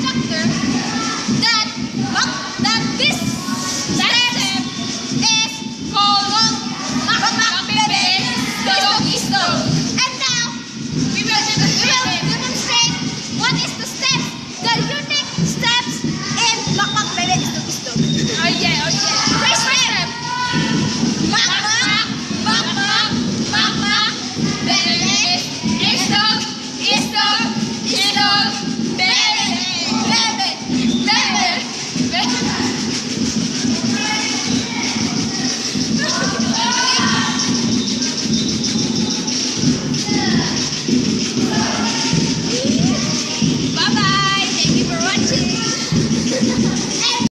stuck there. Música